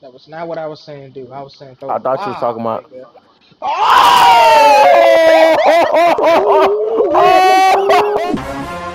That was not what I was saying, dude. I was saying I thought you was talking about. Oh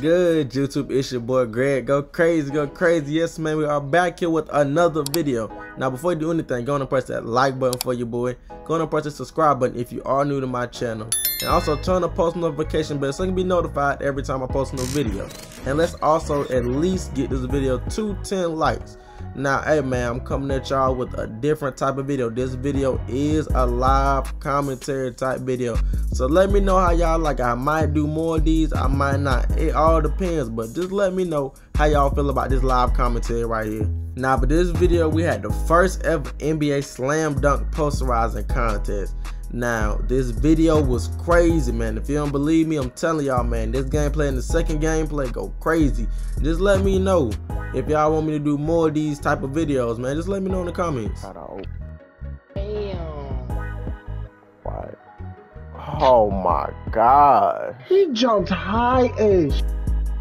good, YouTube? It's your boy Greg. Go crazy, go crazy. Yes, man, we are back here with another video. Now, before you do anything, go on and press that like button for your boy. Go on and press the subscribe button if you are new to my channel. And also turn the post notification bell so you can be notified every time I post a new video. And let's also at least get this video to 10 likes. Now, hey man, I'm coming at y'all with a different type of video. This video is a live commentary type video. So let me know how y'all like. I might do more of these, I might not. It all depends, but just let me know how y'all feel about this live commentary right here. Now, for this video, we had the first ever NBA Slam Dunk Posterizing Contest. Now, this video was crazy, man. If you don't believe me, I'm telling y'all, man, this gameplay and the second gameplay go crazy. Just let me know if y'all want me to do more of these type of videos, man. Just let me know in the comments. Damn. Why? Oh my god. He jumped high as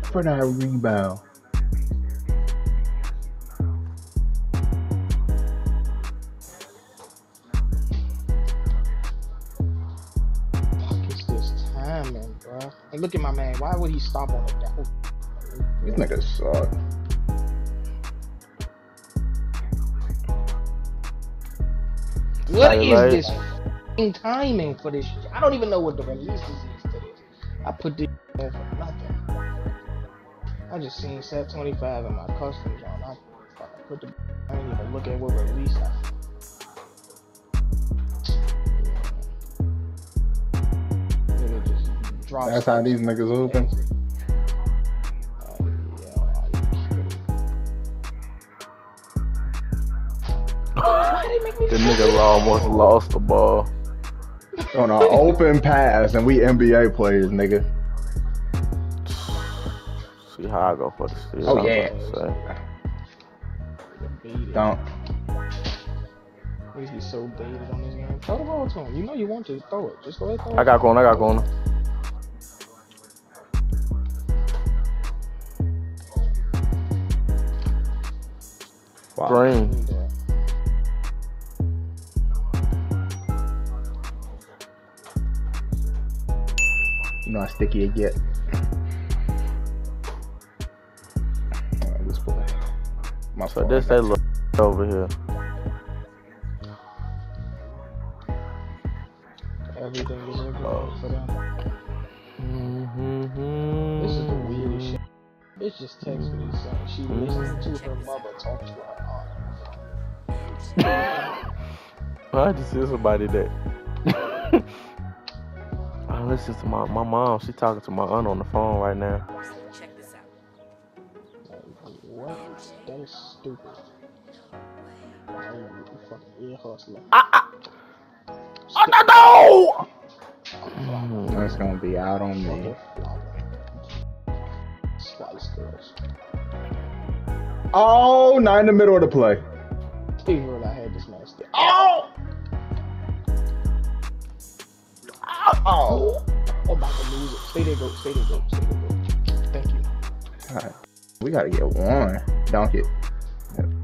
for that rebound. Bro? And look at my man. Why would he stop on the double? These niggas suck. What Hey, is like- this f***ing timing for this? shit? I don't even know what the releases is to this. I put this in for nothing. I just seen set 25 in my customs on. I fucking put the. I didn't even look at what release I. just That's how these niggas open. Oh, are you kidding? Why they make me The nigga almost lost the ball. On an open pass, and we NBA players, nigga. See how I go for the steal. Oh, yeah. say. Don't. He's be so baited on this game. Throw the ball to him. You know you want to throw it. Just go ahead throw it. I got going. I got corner. Wow. Green. Need. You know how sticky it get. Alright, this boy. My So this they look over here. Everything is looking Oh. for them. Mm-hmm. This is the weirdest shit. Bitch just texted me saying she Mm-hmm. listened to her mother talk to her aunt. I just see somebody that. I listen to my my mom. She talking to my aunt on the phone right now. Check this out. What? That is stupid. Ah, ah. Oh, you fucking ear. No! Mm, that's gonna be out on me. Fucking flopper. Oh, not in the middle of the play. Didn't I had this man still. Oh! Oh! I'm about to lose it. Stay there, go. Stay there, go. Stay there, go. Thank you. God, we gotta get one. Dunk it.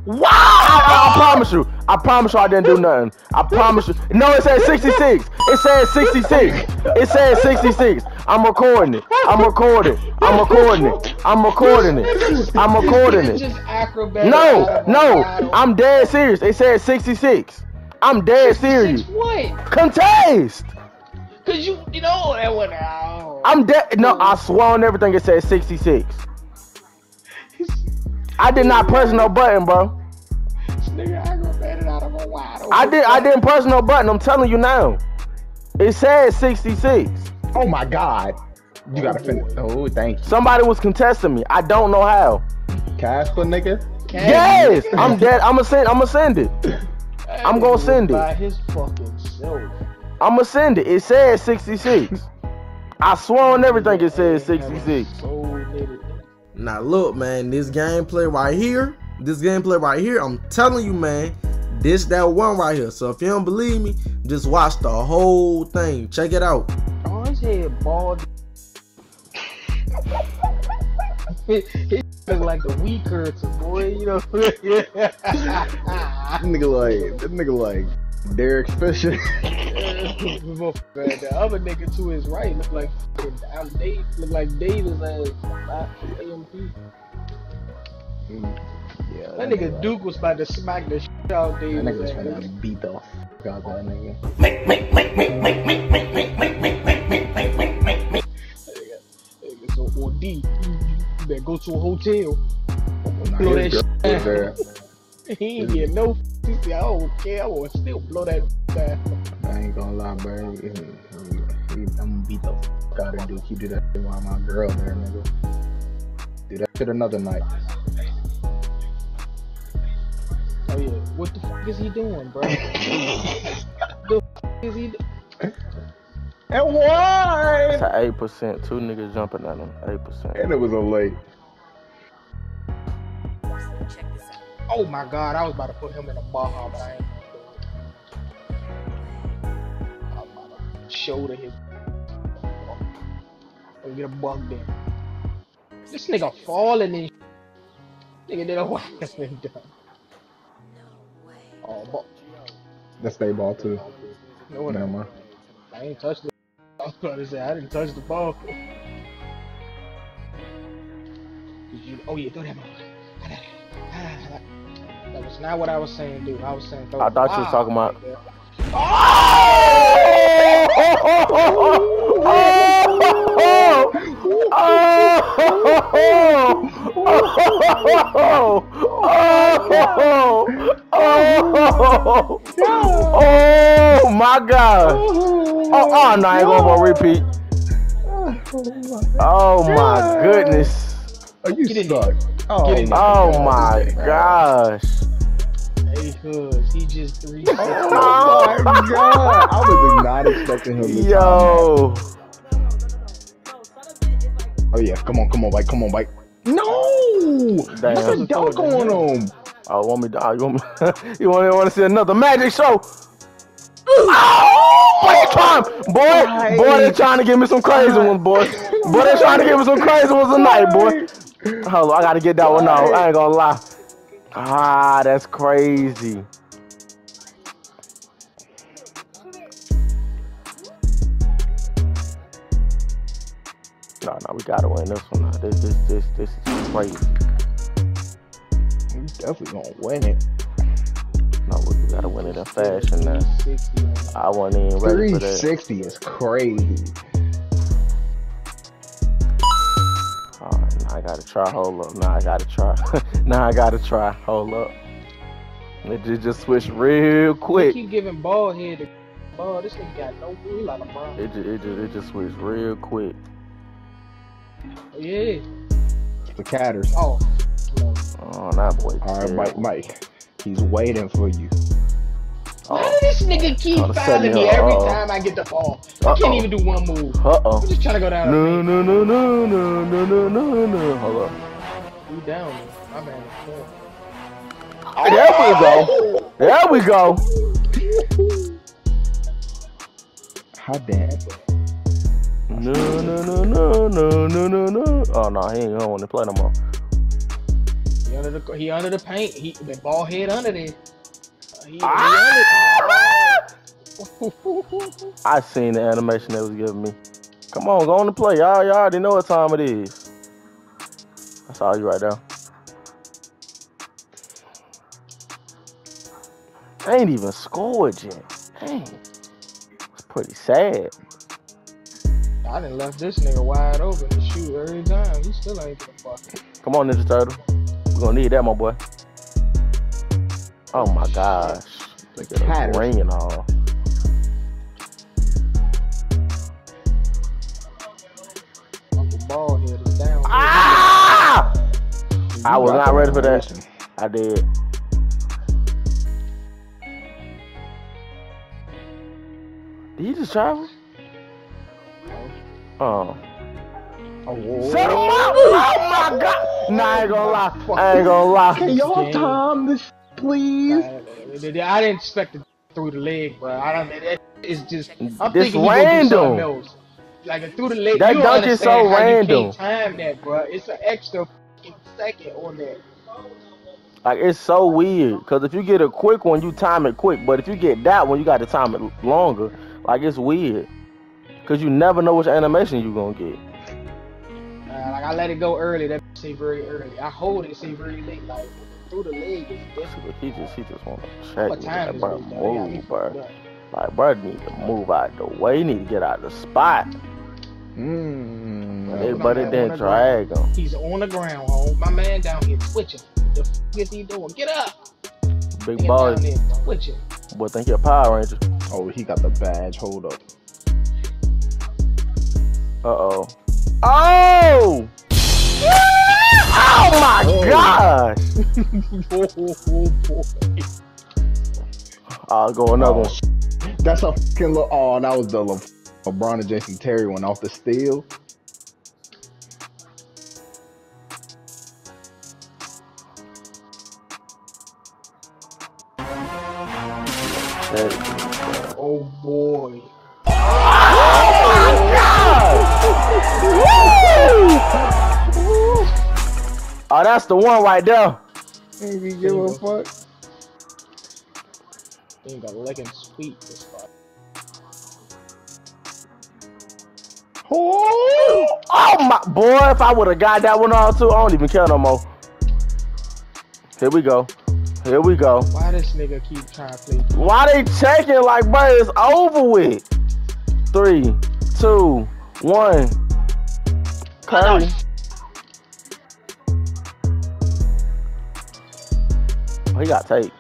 Wow! I, I promise you. I promise you I didn't do nothing. I promise you. No, it says 66. It says 66. It says 66. I'm recording it. I'm recording. I'm recording it. I'm recording it. I'm recording it. No, out no. I'm dead serious. It says 66. I'm dead serious. What? Contest. Cause you, you know that one. Oh. I'm dead. No, I swear on everything it says 66. I did not press no button, bro. Nigga aggravated out of a wide I did. I didn't press no button. I'm telling you now. It says 66. Oh my God. You gotta oh, finish. Oh, thank you. Somebody was contesting me. I don't know how. Casper, nigga. Can Yes. I'm dead. I'm gonna send. I'm gonna send it. I'm gonna send it. By his fucking self. I'ma send it. It says 66. I swear on everything it says 66. So. Now look, man, this gameplay right here, this gameplay right here, I'm telling you, man, this that one right here. So if you don't believe me, just watch the whole thing. Check it out. Oh, bald. His his look like the weaker curtain, boy. You know. That nigga like that nigga like Derek Fisher. the other nigga to his right look like fucking- I'm Dave. Look like Davis as AMP. yeah, That nigga Duke was about to smack the shit out of That nigga was ass. to beat the fuck out that nigga. Nigga, go to a hotel. Nah, Blow that shit. He ain't get no. He said, I don't care. I will still blow that. down." I ain't gonna lie, bro. He- he- he- I'm gonna beat the fuck out of Duke. He do that shit while my girl there, nigga. Do that shit another night. Oh yeah, what the fuck is he doing, bro? the fuck is he? Do- And why? It's at eight percent. Two niggas jumping at him. Eight percent. And it was a late. oh my god, I was about to put him in a Baja, but I ain't. gonna do it. I was about to shoulder his. Let get a buck then. This nigga falling and. Nigga did a what? Oh, but That's they ball too. no one. Never. I ain't touched it. I was about to say I didn't touch the ball. Did you? Oh yeah, throw that ball. That was not what I was saying, dude. I was saying. Throw I thought you was ball. talking about- Oh Oh, my god! Oh. oh, oh no, I ain't going for a repeat. Oh my goodness! Oh, you Get in. Oh, Get. Oh my gosh! Hey, cuz he just three. Oh my god! I was not expecting him to Yo! Oh yeah, come on, come on, Mike, come on, Mike. No! Damn. That's a dunk on him. Oh, want me? To, oh, you want me? you want, want to see another magic show? Oh, boy, they trying, boy, boy, they trying to give me some crazy ones, boy. Boy, they're trying to give me some crazy ones tonight, boy. Hold on, I gotta get that one out. I ain't gonna lie. Ah, that's crazy. No, no, we gotta win this one. This, this, this, this is crazy. We definitely gonna win it. No, we gotta win it in fashion now. 60 I wasn't even ready for that. 360 is crazy. Alright, now I gotta try. Hold up. Now I gotta try. now I gotta try. Hold up. It just, just switched real They quick. keep giving ball here to ball. This nigga got no he like LeBron. It just, it just, it just switched real quick. Yeah. The Catters. Oh. No. Oh, that boy. All right. Mike, Mike. He's waiting for you. Why does this nigga keep Oh, fouling me setting every up. time I get the ball? I Uh-oh. can't even do one move. Uh oh. I'm just trying to go down. No, no, no, no, no, no, no, no, no. Hold up. We down. My man. There we go. There we go. Hot damn. No, no, no, no, no, no, no, no. Oh no, he ain't gonna want to play no more. He under the he under the paint. He the ball head under there. Uh, He, Ah! he under I seen the animation they was giving me. Come on, go on the play. Y'all, y'all already know what time it is. That's all you right there. I ain't even scored yet. Dang. It's pretty sad. I done left this nigga wide open to shoot every time. He still ain't the bucket. Come on, Ninja Turtle. We're gonna need that, my boy. Oh my gosh. Look at ring and all. Uncle ball head is down. Ah! I was not ready for that. I did. Did he just travel? Oh. Oh. Set him up! Oh my god! Nah, I ain't gonna lie. I ain't gonna lie. Can y'all time this, please? I, I didn't expect it through the leg, bro. I don't. It, it's just. I'm This thinking he gonna do random. Like a through the leg. That dunk is so how random. You can't time that, bro. It's an extra second on that. Like it's so weird because if you get a quick one, you time it quick. But if you get that one, you got to time it longer. Like it's weird because you never know which animation you gonna get. Like I let it go early. That see very early. I hold it see very late. Like through the leg is different. He just he just want to What check me. time Like, is bro, it? though? They got me move, bro. Like, bro, need to move out the way. He need to get out of the spot. Mmm. Yeah, They, but it didn't wanna drag him. He's on the ground, home. My man down here twitching. What the f is he doing? Get up! Big Nigga boy, down there twitching. boy, think he a Power Ranger. Oh, he got the badge. Hold up. Uh oh. Oh! Oh my Oh. gosh! oh, boy. I'll go another one. That's a fucking little. Oh, that was the Le- LeBron and Jason Terry one off the steal. Oh, that's the one right there. Ain't we give a fuck. Ain't got licking sweet this spot. Oh, Oh my boy, if I would have got that one off too, I don't even care no more. Here we go. Here we go. Why this nigga keep trying to play? Why they checking like bro, it's over with? Three, two, one. Curry. He got tape.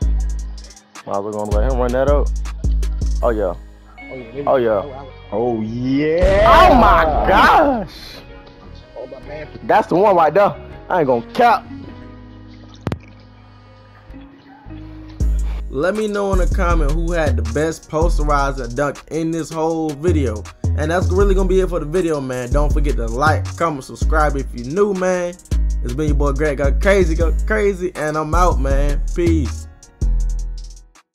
Might as well gonna let him run that up. Oh yeah. Oh yeah. Oh, yeah. Oh, oh yeah. Oh my gosh. Oh my man. That's the one right there. I ain't gonna cap. Let me know in the comment who had the best posterizer dunk in this whole video. And that's really gonna be it for the video, man. Don't forget to like, comment, subscribe if you're new, man. It's been your boy Greg. Go crazy, go crazy, and I'm out, man. Peace.